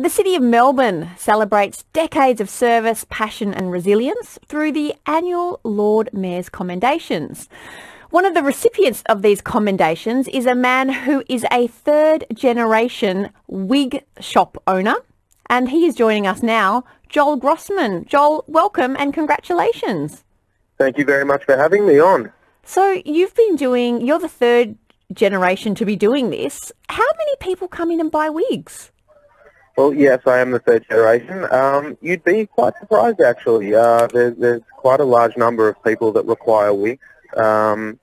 The City of Melbourne celebrates decades of service, passion and resilience through the annual Lord Mayor's Commendations. One of the recipients of these commendations is a man who is a third generation wig shop owner and he is joining us now, Joel Grossman. Joel, welcome and congratulations. Thank you very much for having me on. So you've been doing, you're the third generation to be doing this. How many people come in and buy wigs? Well, yes, I am the third generation. Um, you'd be quite surprised, actually. Uh, there's, there's, quite a large number of people that require wigs. Um,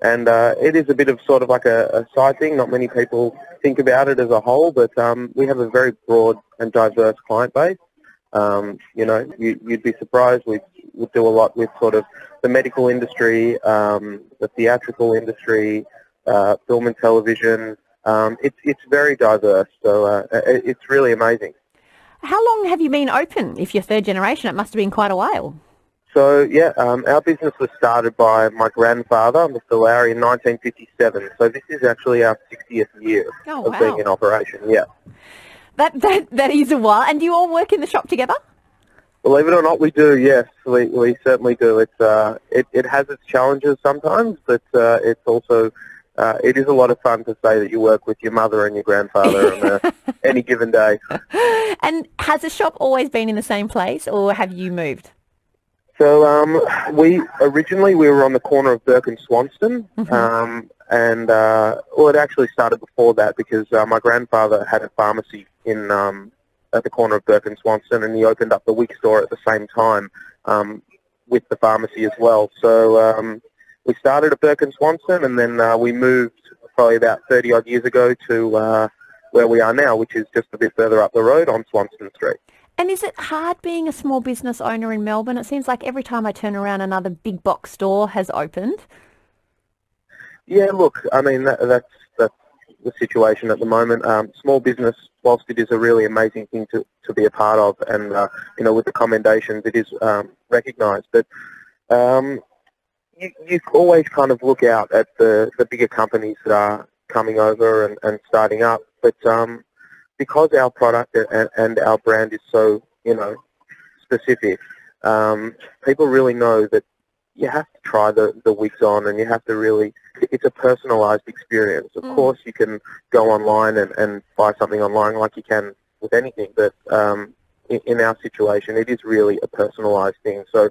and uh, it is a bit of sort of like a, a, side thing. Not many people think about it as a whole, but um, we have a very broad and diverse client base. Um, you know, you, would be surprised. We, we do a lot with sort of the medical industry, um, the theatrical industry, uh, film and television. Um, it's it's very diverse, so uh, it's really amazing. How long have you been open? If you're third generation, it must have been quite a while. So yeah, um, our business was started by my grandfather, Mr. Lowry, in 1957. So this is actually our 60th year oh, of wow. being in operation. Yeah. That that that is a while. And do you all work in the shop together? Believe it or not, we do. Yes, we we certainly do. It's uh, it it has its challenges sometimes, but uh, it's also uh, it is a lot of fun to say that you work with your mother and your grandfather on uh, any given day. And has the shop always been in the same place, or have you moved? So um, we originally we were on the corner of Bourke and Swanston, Mm-hmm. um, and uh, well, it actually started before that because uh, my grandfather had a pharmacy in um, at the corner of Bourke and Swanston, and he opened up the wig store at the same time um, with the pharmacy as well. So um, we started at Bourke and Swanston, and then uh, we moved probably about 30 odd years ago to uh, where we are now, which is just a bit further up the road on Swanston Street. And is it hard being a small business owner in Melbourne? It seems like every time I turn around, another big box store has opened. Yeah, look, I mean that, that's that's the situation at the moment. Um, small business, whilst it is a really amazing thing to, to be a part of, and uh, you know with the commendations, it is um, recognised. But um, you, you always kind of look out at the, the bigger companies that are coming over and, and starting up. But um, because our product and, and our brand is so you know specific, um, people really know that you have to try the, the wigs on and you have to really, it's a personalised experience. Of Mm. course you can go online and, and buy something online like you can with anything, but um, in, in our situation it is really a personalised thing. So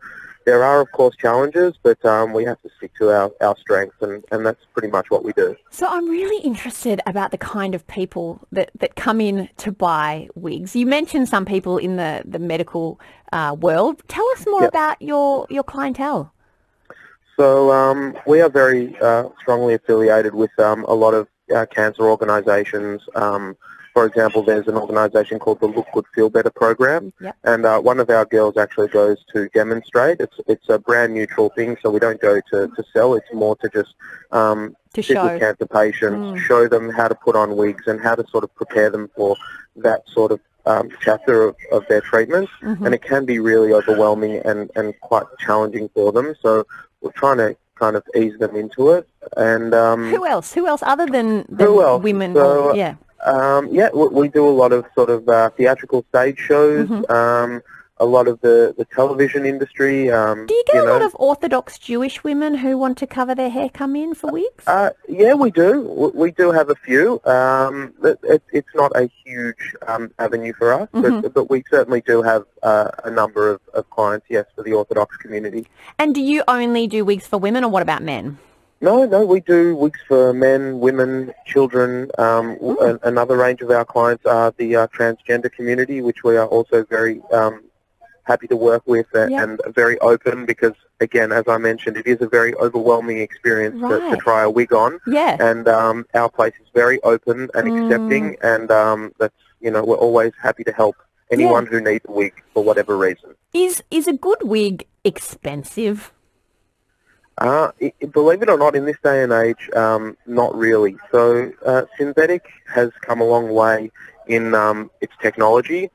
there are of course challenges, but um, we have to stick to our, our strengths and, and that's pretty much what we do. So I'm really interested about the kind of people that, that come in to buy wigs. You mentioned some people in the, the medical uh, world. Tell us more Yep. about your, your clientele. So um, we are very uh, strongly affiliated with um, a lot of uh, cancer organisations. For example, there's an organisation called the Look Good Feel Better program, Yep. and uh, one of our girls actually goes to demonstrate. It's it's a brand neutral thing, so we don't go to, to sell. It's more to just um, To sit show. with cancer patients, Mm. show them how to put on wigs and how to sort of prepare them for that sort of um, chapter of, of their treatment Mhm. and it can be really overwhelming and, and quite challenging for them. So we're trying to kind of ease them into it. And um, Who else? Who else other than, than Who else? women? So, or, yeah. Um, yeah, we, we do a lot of sort of uh, theatrical stage shows, Mhm. um, a lot of the, the television industry. Um, Do you get a know. lot of Orthodox Jewish women who want to cover their hair come in for wigs? Uh, yeah, we do. We do have a few. Um, it, it, it's not a huge um, avenue for us, Mhm. but, but we certainly do have uh, a number of, of clients, yes, for the Orthodox community. and do you only do wigs for women or what about men? No, no, we do wigs for men, women, children. Um, w- Mm. another range of our clients are the uh, transgender community, which we are also very um, happy to work with and, Yeah. and very open because, again, as I mentioned, it is a very overwhelming experience to, to try a wig on. Yeah. And um, our place is very open and Mm. accepting, and um, that's you know we're always happy to help anyone who needs a wig for whatever reason. Is is a good wig expensive? Uh, i i- believe it or not, in this day and age, um, not really. So uh, synthetic has come a long way in um, its technology,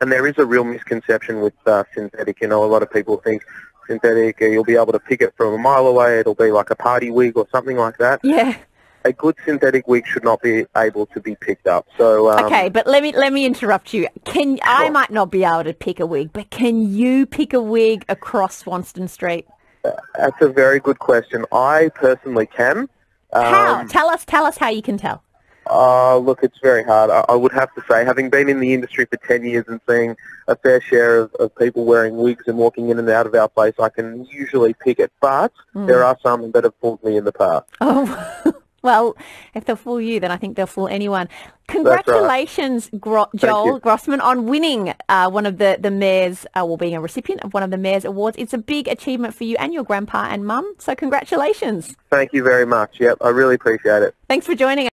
and there is a real misconception with uh, synthetic. You know, a lot of people think synthetic, uh, you'll be able to pick it from a mile away, it'll be like a party wig or something like that. Yeah. a good synthetic wig should not be able to be picked up. So um, okay, but let me let me interrupt you. Can I might not be able to pick a wig, but can you pick a wig across Swanston Street? That's a very good question. I personally can. How? Um, Tell us. Tell us how you can tell. Uh, look, it's very hard. I, I would have to say, having been in the industry for 10 years and seeing a fair share of, of people wearing wigs and walking in and out of our place, I can usually pick it. But Hmm. there are some that have fooled me in the past. Oh, well, if they'll fool you, then I think they'll fool anyone. right. Congratulations, Gro- Joel. Grossman, on winning uh, one of the, the mayor's, uh, well, being a recipient of one of the mayor's awards. It's a big achievement for you and your grandpa and mum, so congratulations. Thank you very much. Yep, I really appreciate it. Thanks for joining us.